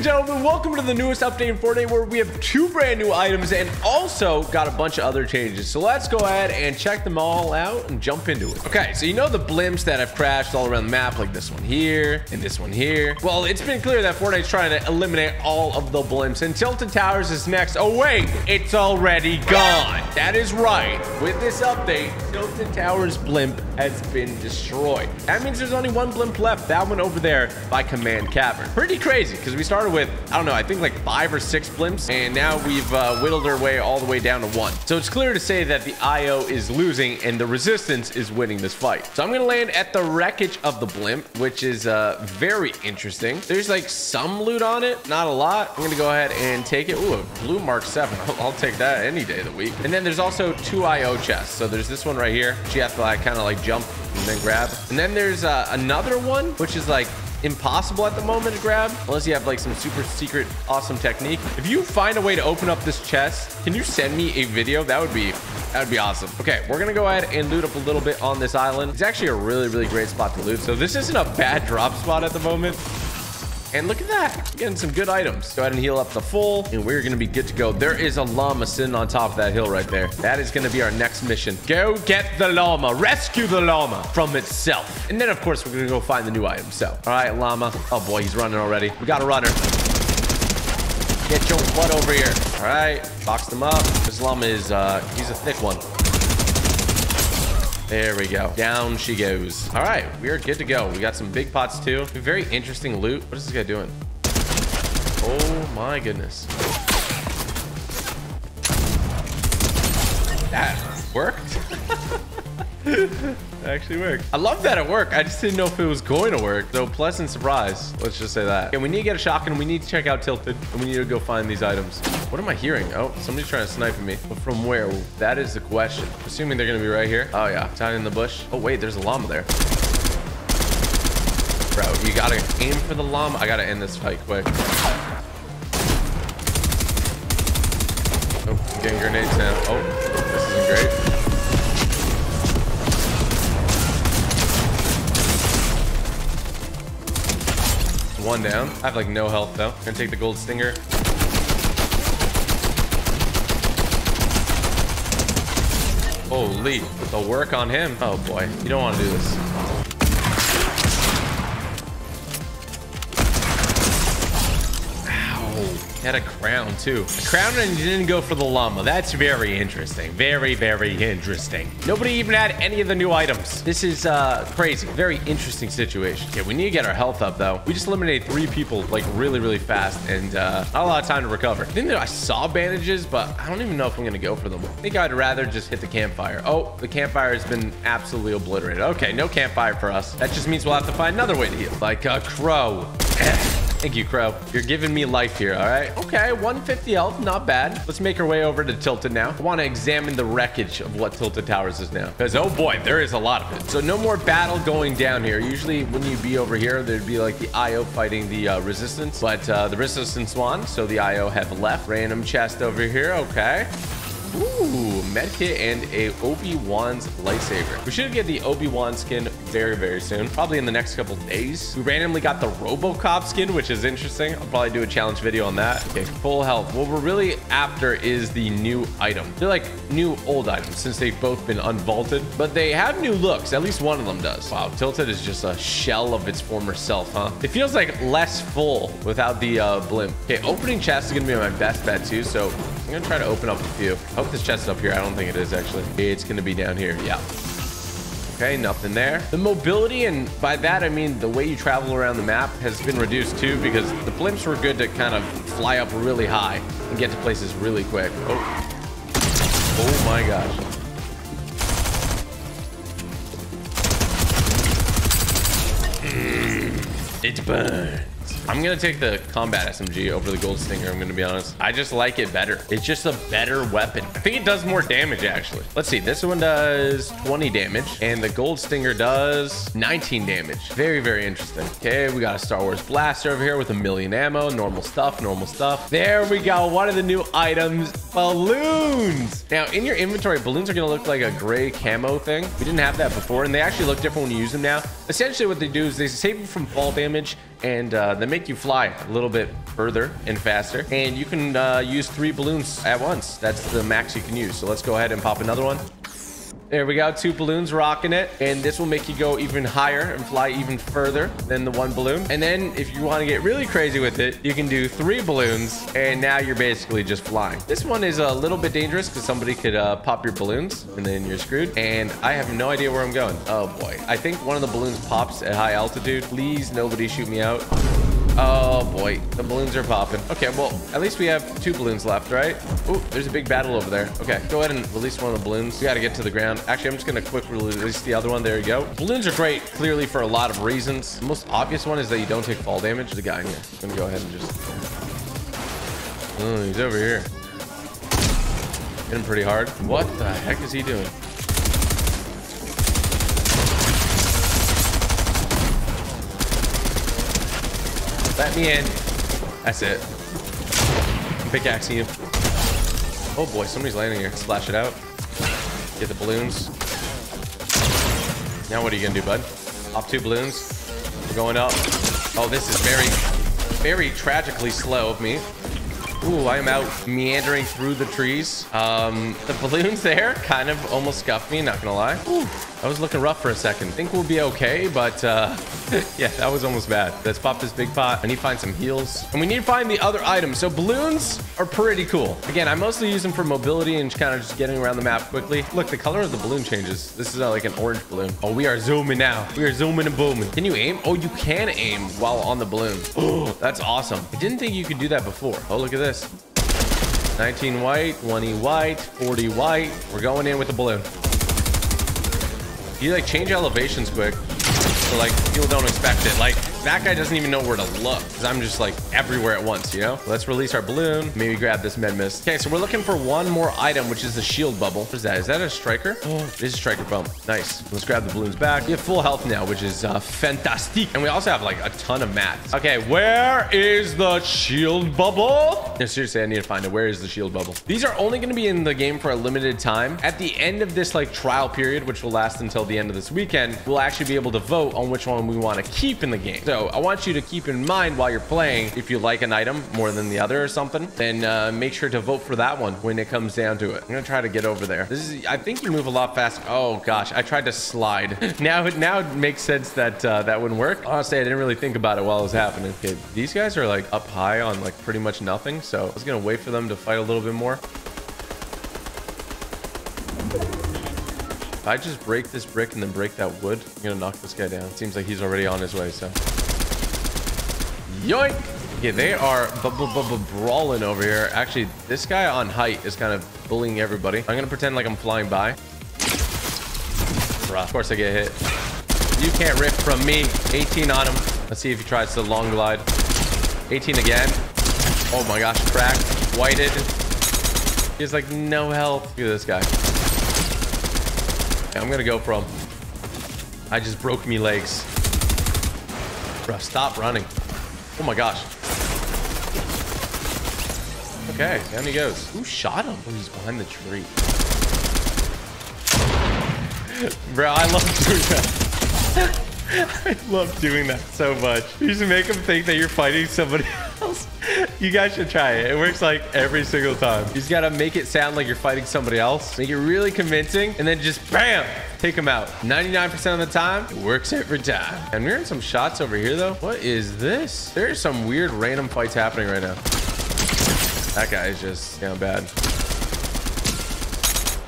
and gentlemen, welcome to the newest update in Fortnite where we have two brand new items and also got a bunch of other changes. So let's go ahead and check them all out and jump into it. Okay, so you know the blimps that have crashed all around the map, like this one here and this one here. Well, it's been clear that Fortnite's trying to eliminate all of the blimps and Tilted Towers is next. Oh wait, it's already gone. That is right. With this update, Tilted Towers blimp has been destroyed. That means there's only one blimp left. That one over there by Command Cavern. Pretty crazy because we started with, I don't know, I think like five or six blimps, and now we've uh, whittled our way all the way down to one. So it's clear to say that the IO is losing and the resistance is winning this fight. So I'm going to land at the wreckage of the blimp, which is uh, very interesting. There's like some loot on it, not a lot. I'm going to go ahead and take it. Ooh, a blue Mark 7. I'll take that any day of the week. And then there's also two IO chests. So there's this one right here. You have to like kind of like jump and then grab. And then there's uh, another one, which is like impossible at the moment to grab unless you have like some super secret awesome technique. If you find a way to open up this chest can you send me a video? That would be that would be awesome. Okay we're gonna go ahead and loot up a little bit on this island. It's actually a really really great spot to loot. So this isn't a bad drop spot at the moment and look at that, getting some good items. Go ahead and heal up the full, and we're gonna be good to go. There is a llama sitting on top of that hill right there. That is gonna be our next mission. Go get the llama, rescue the llama from itself. And then of course, we're gonna go find the new item. So, all right, llama. Oh boy, he's running already. We got a runner. Get your butt over here. All right, box them up. This llama is, uh, he's a thick one. There we go. Down she goes. All right, we are good to go. We got some big pots too. Very interesting loot. What is this guy doing? Oh my goodness. That worked. actually worked. I love that it worked. I just didn't know if it was going to work. So pleasant surprise. Let's just say that. Okay, we need to get a shotgun. We need to check out Tilted. And we need to go find these items. What am I hearing? Oh, somebody's trying to snipe at me. But from where? That is the question. Assuming they're going to be right here. Oh, yeah. Tied in the bush. Oh, wait. There's a llama there. Bro, you got to aim for the llama. I got to end this fight quick. Oh, I'm getting grenades now. Oh, this isn't great. One down. I have like no health though. Gonna take the gold stinger. Holy, the work on him. Oh boy, you don't want to do this. Had a crown too. A crown and you didn't go for the llama. That's very interesting. Very, very interesting. Nobody even had any of the new items. This is uh, crazy. Very interesting situation. Okay, we need to get our health up though. We just eliminated three people like really, really fast and uh, not a lot of time to recover. I think that I saw bandages, but I don't even know if I'm gonna go for them. I think I'd rather just hit the campfire. Oh, the campfire has been absolutely obliterated. Okay, no campfire for us. That just means we'll have to find another way to heal. Like a crow. Thank you, Crow. You're giving me life here, all right? Okay, 150 health, not bad. Let's make our way over to Tilted now. I want to examine the wreckage of what Tilted Towers is now. Because, oh boy, there is a lot of it. So no more battle going down here. Usually when you be over here, there'd be like the IO fighting the uh, Resistance. But uh, the Resistance won, so the IO have left. Random chest over here, okay. Ooh, medkit and a Obi-Wan's lightsaber. We should get the Obi-Wan skin very, very soon. Probably in the next couple days. We randomly got the Robocop skin, which is interesting. I'll probably do a challenge video on that. Okay, full health. What we're really after is the new item. They're like new old items since they've both been unvaulted, but they have new looks. At least one of them does. Wow, Tilted is just a shell of its former self, huh? It feels like less full without the uh, blimp. Okay, opening chest is gonna be my best bet too, so I'm gonna try to open up a few. I hope this chest is up here. I don't think it is actually. It's gonna be down here. Yeah. Okay, nothing there. The mobility, and by that I mean the way you travel around the map has been reduced too because the blimps were good to kind of fly up really high and get to places really quick. Oh, oh my gosh. Mm, it burns. I'm gonna take the combat SMG over the gold stinger. I'm gonna be honest. I just like it better. It's just a better weapon. I think it does more damage actually. Let's see. This one does 20 damage and the gold stinger does 19 damage. Very, very interesting. Okay, we got a Star Wars blaster over here with a million ammo. Normal stuff, normal stuff. There we go. One of the new items, balloons. Now in your inventory, balloons are gonna look like a gray camo thing. We didn't have that before and they actually look different when you use them now. Essentially what they do is they save you from fall damage and uh, they make you fly a little bit further and faster. And you can uh, use three balloons at once. That's the max you can use. So let's go ahead and pop another one. There we go. Two balloons rocking it. And this will make you go even higher and fly even further than the one balloon. And then if you want to get really crazy with it, you can do three balloons. And now you're basically just flying. This one is a little bit dangerous because somebody could uh, pop your balloons and then you're screwed. And I have no idea where I'm going. Oh boy. I think one of the balloons pops at high altitude. Please, nobody shoot me out. Oh boy, the balloons are popping. Okay, well, at least we have two balloons left, right? Oh, there's a big battle over there. Okay, go ahead and release one of the balloons. We got to get to the ground. Actually, I'm just to quick release the other one. There you go. Balloons are great, clearly for a lot of reasons. The most obvious one is that you don't take fall damage. A guy in here. I'm to go ahead and just... Oh, he's over here. Hit him pretty hard. What the heck is he doing? Let me in. That's it. Pickaxing you. Oh boy, somebody's landing here. Splash it out. Get the balloons. Now what are you gonna do, bud? Pop two balloons. We're going up. Oh, this is very, very tragically slow of me. Ooh, I'm out meandering through the trees. Um, the balloons there kind of almost scuffed me, not gonna lie. Ooh, I was looking rough for a second. Think we'll be okay, but uh, yeah, that was almost bad. Let's pop this big pot. I need to find some heals. And we need to find the other items. So balloons are pretty cool. Again, I mostly use them for mobility and kind of just getting around the map quickly. Look, the color of the balloon changes. This is uh, like an orange balloon. Oh, we are zooming now. We are zooming and booming. Can you aim? Oh, you can aim while on the balloon. Oh, that's awesome. I didn't think you could do that before. Oh, look at this. 19 white, 20 white, 40 white. We're going in with the balloon. You like change elevations quick. So like people don't expect it. Like that guy doesn't even know where to look because I'm just like everywhere at once, you know? Let's release our balloon. Maybe grab this med mist. Okay, so we're looking for one more item, which is the shield bubble. What is that? Is that a striker? Oh, it is a striker pump. Nice. Let's grab the balloons back. We have full health now, which is uh, fantastic. And we also have like a ton of mats. Okay, where is the shield bubble? No, seriously, I need to find it. Where is the shield bubble? These are only going to be in the game for a limited time. At the end of this like trial period, which will last until the end of this weekend, we'll actually be able to vote on which one we want to keep in the game. So I want you to keep in mind while you're playing, if you like an item more than the other or something, then uh, make sure to vote for that one when it comes down to it. I'm gonna try to get over there. This is, I think you move a lot faster. Oh gosh, I tried to slide. now, it now it makes sense that uh, that wouldn't work. Honestly, I didn't really think about it while it was happening. Okay, these guys are like up high on like pretty much nothing. So I was gonna wait for them to fight a little bit more. If I just break this brick and then break that wood, I'm gonna knock this guy down. Seems like he's already on his way, so. Yoink! Yeah, they are brawling over here. Actually, this guy on height is kind of bullying everybody. I'm gonna pretend like I'm flying by. Of course I get hit. You can't rip from me. 18 on him. Let's see if he tries to long glide. 18 again. Oh my gosh, cracked. Whited. He has like no health. Look at this guy. I'm gonna go for him. I just broke me legs. Bro, stop running. Oh my gosh. Okay, down he goes. Who shot him? Oh, he's behind the tree. Bro, I love doing that. I love doing that so much. You should make them think that you're fighting somebody else. You guys should try it. It works like every single time. You just gotta make it sound like you're fighting somebody else. Make it really convincing and then just BAM! Take them out. 99% of the time, it works every time. And we're in some shots over here though. What is this? There's some weird random fights happening right now. That guy is just down bad.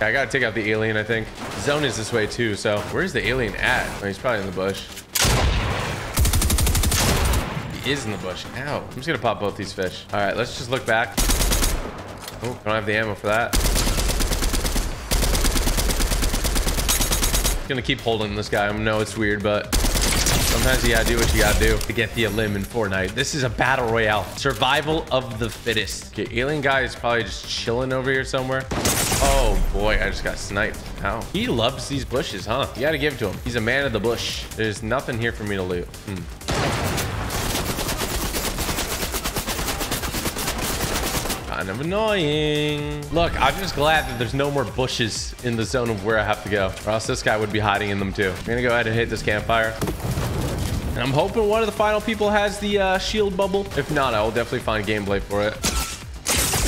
I gotta take out the alien, I think. Zone is this way too, so where's the alien at? Oh, he's probably in the bush. He is in the bush. Ow. I'm just gonna pop both these fish. All right, let's just look back. Oh, I don't have the ammo for that. Gonna keep holding this guy. I know it's weird, but sometimes you gotta do what you gotta do to get the elim in Fortnite. This is a battle royale. Survival of the fittest. Okay, alien guy is probably just chilling over here somewhere. Oh boy, I just got sniped. How? He loves these bushes, huh? You gotta give it to him. He's a man of the bush. There's nothing here for me to loot. Hmm. Kind of annoying. Look, I'm just glad that there's no more bushes in the zone of where I have to go. Or else this guy would be hiding in them too. I'm gonna go ahead and hit this campfire. And I'm hoping one of the final people has the uh, shield bubble. If not, I will definitely find gameplay for it.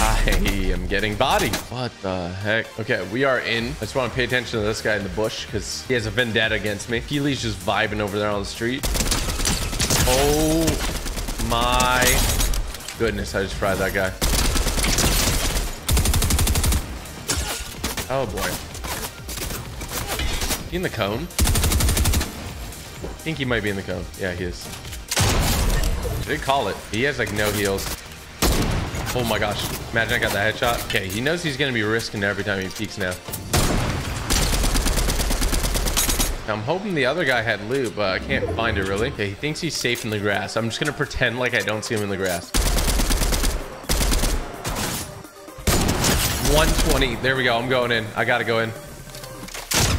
I am getting bodied. What the heck? Okay, we are in. I just want to pay attention to this guy in the bush because he has a vendetta against me. Keely's just vibing over there on the street. Oh my goodness, I just fried that guy. Oh boy. He in the cone? I think he might be in the cone. Yeah, he is. Did call it. He has like no heals. Oh my gosh. Imagine I got that headshot. Okay, he knows he's going to be risking every time he peeks now. I'm hoping the other guy had loot, but I can't find it really. Okay, he thinks he's safe in the grass. I'm just going to pretend like I don't see him in the grass. 120. There we go. I'm going in. I got to go in.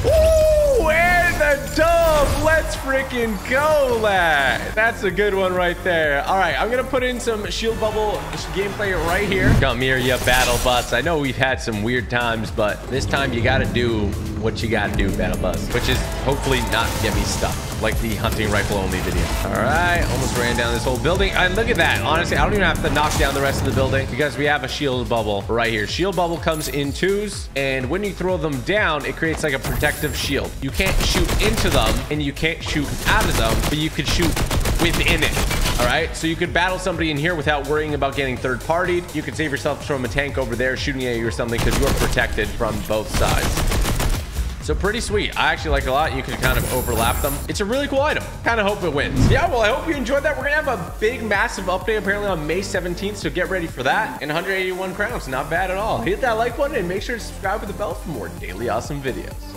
Woo! And the dub. Let's freaking go, lad. That's a good one right there. All right, I'm going to put in some shield bubble gameplay right here. Come here, you battle butts. I know we've had some weird times, but this time you got to do what you got to do, battle Bus, which is hopefully not get me stuck like the hunting rifle only video. All right, almost ran down this whole building. And look at that. Honestly, I don't even have to knock down the rest of the building because we have a shield bubble right here. Shield bubble comes in twos, and when you throw them down, it creates like a protective shield. You can't shoot into them, and you can't shoot out of them, but you could shoot within it. All right, so you could battle somebody in here without worrying about getting third partied. You could save yourself from a tank over there shooting at you or something because you're protected from both sides. So pretty sweet. I actually like a lot. You can kind of overlap them. It's a really cool item. Kind of hope it wins. Yeah, well, I hope you enjoyed that. We're going to have a big, massive update apparently on May 17th. So get ready for that. And 181 crowns. Not bad at all. Hit that like button and make sure to subscribe with the bell for more daily awesome videos.